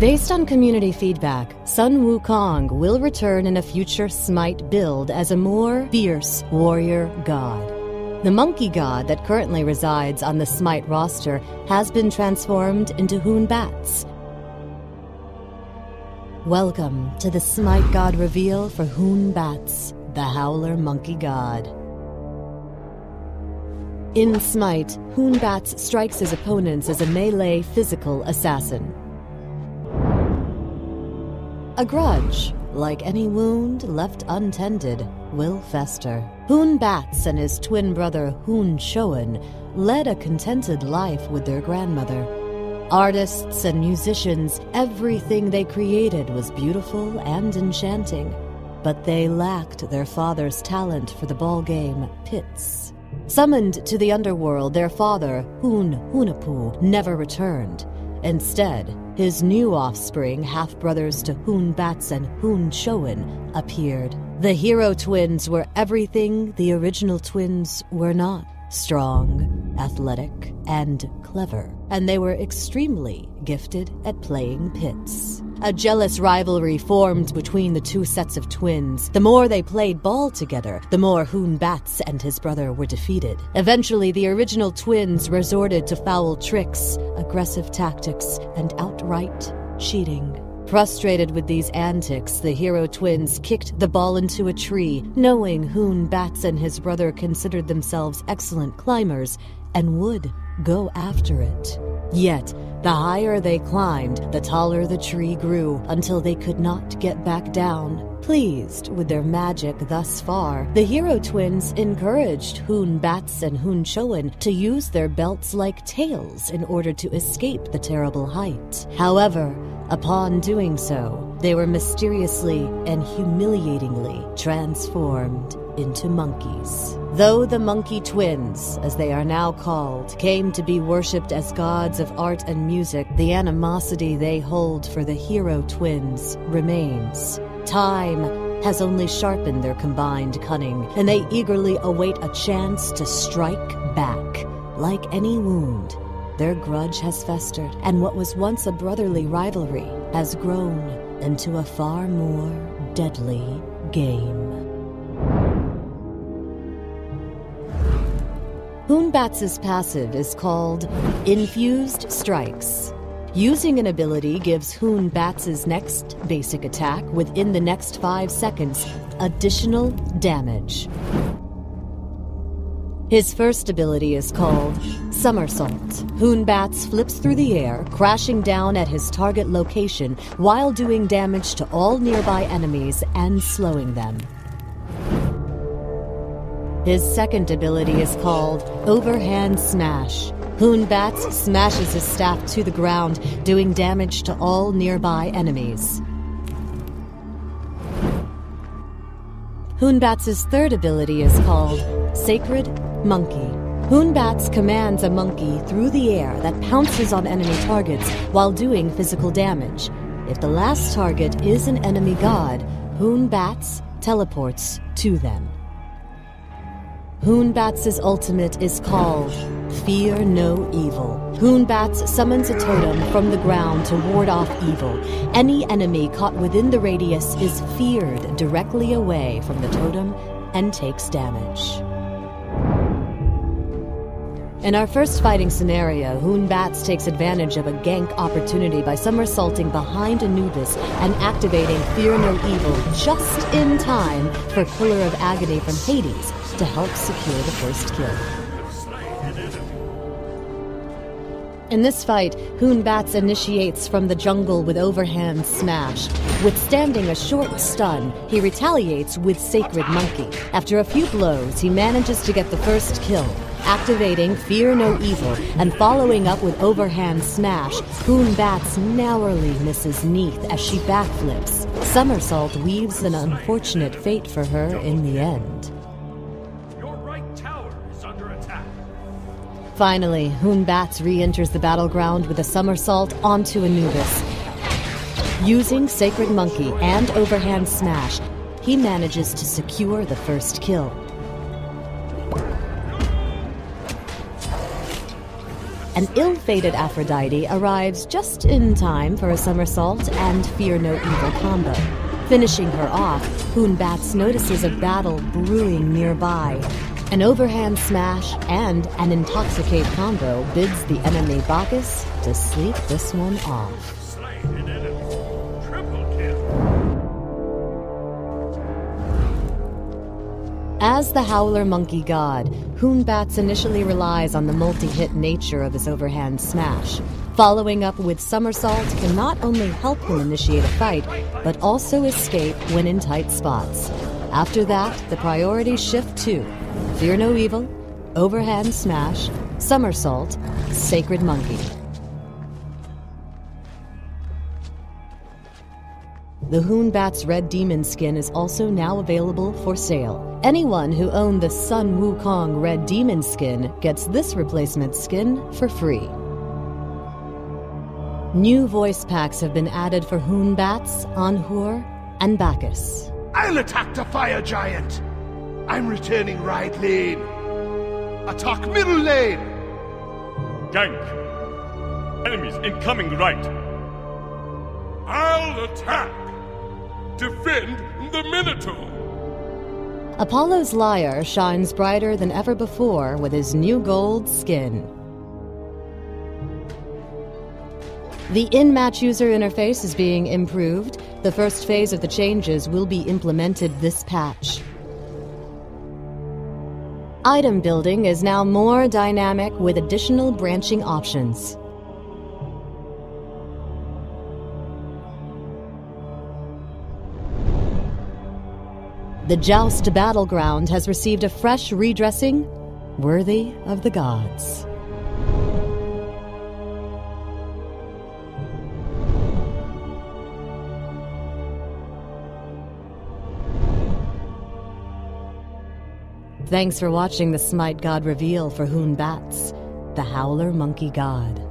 Based on community feedback, Sun Wukong will return in a future Smite build as a more fierce warrior god. The monkey god that currently resides on the Smite roster has been transformed into Hun Batz. Welcome to the Smite God reveal for Hun Batz, the Howler Monkey God. In Smite, Hun Batz strikes his opponents as a melee physical assassin. A grudge, like any wound left untended, will fester. Hun Batz and his twin brother Hun Chowen led a contented life with their grandmother. Artists and musicians, everything they created was beautiful and enchanting, but they lacked their father's talent for the ball game pitz. Summoned to the underworld, their father, Hun Hunahpu, never returned. Instead, his new offspring, half brothers to Hun Batz and Hun Chowen, appeared. The hero twins were everything the original twins were not strong, athletic, and clever, and they were extremely gifted at playing pitz. A jealous rivalry formed between the two sets of twins. The more they played ball together, the more Hun Batz and his brother were defeated. Eventually, the original twins resorted to foul tricks, aggressive tactics, and outright cheating. Frustrated with these antics, the hero twins kicked the ball into a tree, knowing Hun Batz and his brother considered themselves excellent climbers and would go after it. Yet, the higher they climbed, the taller the tree grew until they could not get back down. Pleased with their magic thus far, the hero twins encouraged Hun Batz and Hun Chowen to use their belts like tails in order to escape the terrible height. However, upon doing so, they were mysteriously and humiliatingly transformed into monkeys. Though the monkey twins, as they are now called, came to be worshipped as gods of art and music, the animosity they hold for the hero twins remains. Time has only sharpened their combined cunning, and they eagerly await a chance to strike back. Like any wound, their grudge has festered, and what was once a brotherly rivalry has grown into a far more deadly game. Hun Batz' passive is called Infused Strikes. Using an ability gives Hun Hoonbats' next basic attack within the next 5 seconds additional damage. His first ability is called Somersault. Hun Batz flips through the air, crashing down at his target location while doing damage to all nearby enemies and slowing them. His second ability is called Overhand Smash. Hun Batz smashes his staff to the ground, doing damage to all nearby enemies. Hun Batz' third ability is called Sacred Monkey. Hun Batz commands a monkey through the air that pounces on enemy targets while doing physical damage. If the last target is an enemy god, Hun Batz teleports to them. Hun Batz' ultimate is called Fear No Evil. Hun Batz summons a totem from the ground to ward off evil. Any enemy caught within the radius is feared directly away from the totem and takes damage. In our first fighting scenario, Hun Batz takes advantage of a gank opportunity by somersaulting behind Anubis and activating Fear No Evil just in time for Pillar of Agony from Hades to help secure the first kill. In this fight, Hun Batz initiates from the jungle with overhand smash. Withstanding a short stun, he retaliates with Sacred Monkey. After a few blows, he manages to get the first kill. Activating Fear No Evil and following up with Overhand Smash, Hun Batz narrowly misses Neith as she backflips. Somersault weaves an unfortunate fate for her in the end. Your right tower is under attack. Finally, Hun Batz re-enters the battleground with a somersault onto Anubis. Using Sacred Monkey and Overhand Smash, he manages to secure the first kill. An ill fated Aphrodite arrives just in time for a somersault and fear no evil combo. Finishing her off, Hun Batz notices a battle brewing nearby. An overhand smash and an intoxicate combo bids the enemy Bacchus to sleep this one off. As the Howler Monkey God, Hun Batz initially relies on the multi-hit nature of his overhand smash. Following up with somersault can not only help him initiate a fight, but also escape when in tight spots. After that, the priorities shift to Fear No Evil, Overhand Smash, Somersault, Sacred Monkey. The Hun Batz Red Demon skin is also now available for sale. Anyone who owned the Sun Wukong Red Demon skin gets this replacement skin for free. New voice packs have been added for Hun Batz, Anhur, and Bacchus. I'll attack the fire giant. I'm returning right lane. Attack middle lane. Gank. Enemies incoming right. I'll attack. Defend the Minotaur. Apollo's Lyre shines brighter than ever before with his new gold skin. The in match user interface is being improved. The first phase of the changes will be implemented this patch. Item building is now more dynamic with additional branching options. The Joust Battleground has received a fresh redressing worthy of the gods. Thanks for watching the Smite God reveal for Hun Batz, the Howler Monkey God.